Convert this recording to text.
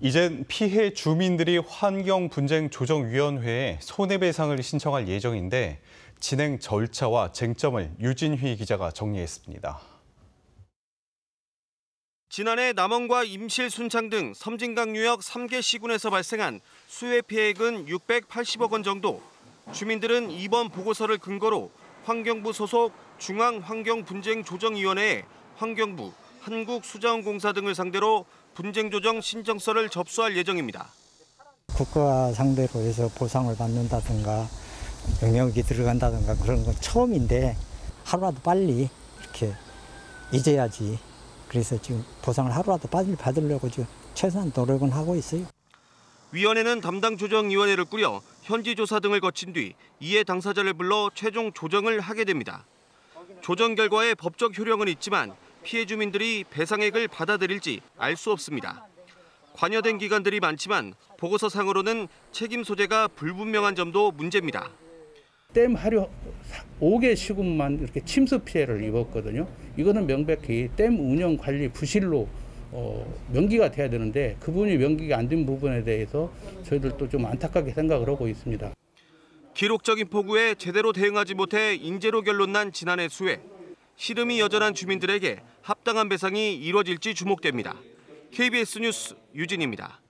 이젠 피해 주민들이 환경분쟁조정위원회에 손해배상을 신청할 예정인데 진행 절차와 쟁점을 유진휘 기자가 정리했습니다. 지난해 남원과 임실, 순창 등 섬진강 유역 3개 시군에서 발생한 수해 피해액은 680억 원 정도. 주민들은 이번 보고서를 근거로 환경부 소속 중앙환경분쟁조정위원회에 환경부, 한국수자원공사 등을 상대로 분쟁조정 신청서를 접수할 예정입니다. 국가 상대로 해서 보상을 받는다든가 영역이 들어간다든가 그런 건 처음인데 하루라도 빨리 이렇게 잊어야지. 그래서 지금 보상을 하루라도 빨리 받으려고 지금 최소한 노력은 하고 있어요. 위원회는 담당 조정위원회를 꾸려 현지 조사 등을 거친 뒤 이해 당사자를 불러 최종 조정을 하게 됩니다. 조정 결과에 법적 효력은 있지만 피해 주민들이 배상액을 받아들일지 알 수 없습니다. 관여된 기관들이 많지만 보고서상으로는 책임 소재가 불분명한 점도 문제입니다. 댐 하류 5개 시군만 이렇게 침수 피해를 입었거든요. 이거는 명백히 댐 운영 관리 부실로 어, 명기가 돼야 되는데 그분이 명기가 안 된 부분에 대해서 저희들도 좀 안타깝게 생각을 하고 있습니다. 기록적인 폭우에 제대로 대응하지 못해 인재로 결론난 지난해 수해. 시름이 여전한 주민들에게 합당한 배상이 이뤄질지 주목됩니다. KBS 뉴스 유진입니다.